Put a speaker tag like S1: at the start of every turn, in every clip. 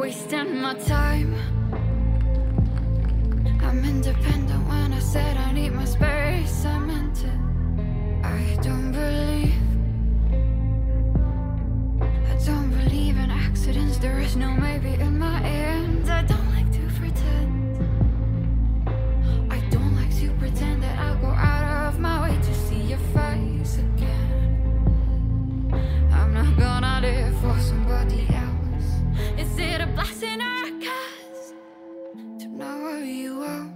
S1: wasting my time. I'm independent when I said I need my space. I meant it. I don't believe. I don't believe in accidents. There is no maybe in my end. I don't like to pretend. I don't like to pretend that I'll go out of my way to see your face again. I'm not gonna live for somebody else. Is it a blessing or a curse to know where you are?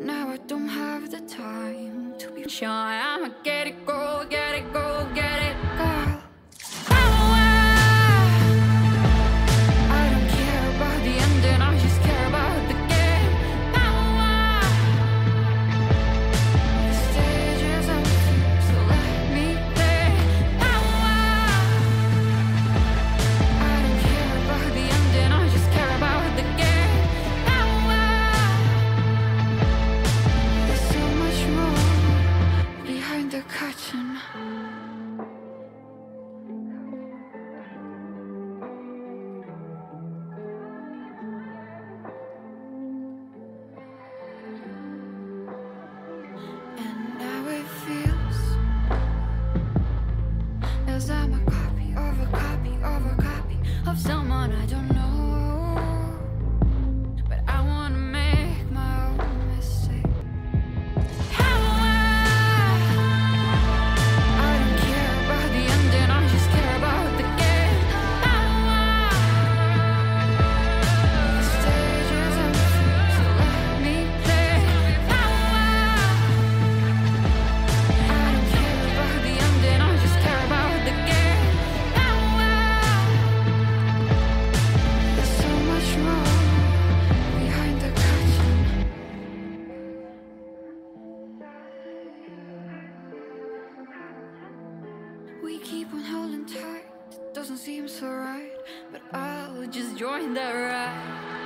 S1: Now I don't have the time to be shy. I'ma get it, go, the curtain. And now it feels as I'm a copy of a copy of a copy of someone I don't know. We keep on holding tight, it doesn't seem so right, but I'll just join the ride.